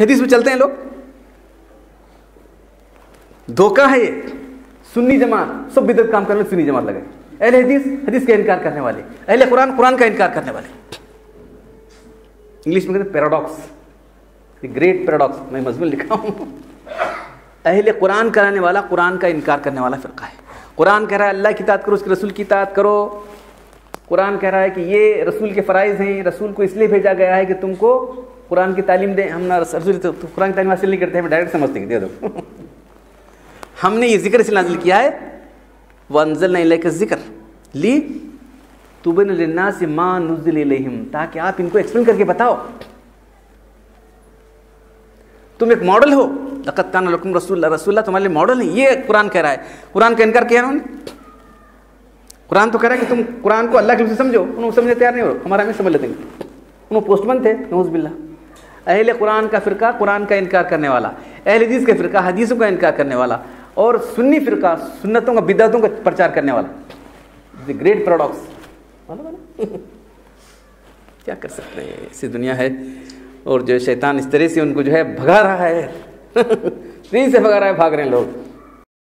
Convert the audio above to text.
हदीस में चलते हैं लोग। धोखा है ये। सुन्नी जमात, सब बिदत काम करने सुन्नी जमात लगे। अहले हदीस हदीस का इनकार करने वाले। अहले कुरान कुरान का इनकार करने वाले। इंग्लिश में कहते पैराडॉक्स ग्रेट पैराडॉक्स मैं मजमून लिखा हूँ। अहले कुरान कराने वाला, कुरान का इनकार करने वाला फिरका है। कुरान कह रहा है, अल्लाह की तात करो, उसके रसूल की तात करो। कुरान कह रहा है कि ये रसूल के फ़राइज़ हैं, रसूल को इसलिए भेजा गया है कि तुमको कुरान की तालीम दें हम ना रसूल तो, तो कुरान की तालीम हासिल नहीं करते हम डायरेक्ट समझते हैं दे दो। हमने ये ज़िक्र से नाजिल किया है वंजल नहीं लेकर ज़िक्र ली तुबन लिन्ना से माँ नुजिल ताकि आप इनको एक्सप्लेन करके बताओ। तुम एक मॉडल हो। लकत कान लकुम रसूल रसूल्ला तुम्हारे लिए मॉडल है ये कुरान कह रहा है। कुरान का इनकार किया उन्होंने कुरान तो कह रहा है कि तुम कुरान को अल्लाह के से समझो उन्होंने समझने तैयार नहीं हो हमारा हमें समझ लेते हैं। उन्होंने पोस्टमैन थे नौजबिल्ला अहल कुरान का फ़िरका, कुरान का इनकार करने वाला, अहल हदीस का फ़िरका, हदीसों का इनकार करने वाला, और सुन्नी फ़िरका, सुन्नतों का, बिदातों का प्रचार करने वाला। द ग्रेट प्रोडक्ट्स क्या कर सकते हैं? ऐसी दुनिया है, और जो शैतान इस तरह से उनको जो है भगा रहा है। से भगा रहा है, भाग रहे हैं लोग।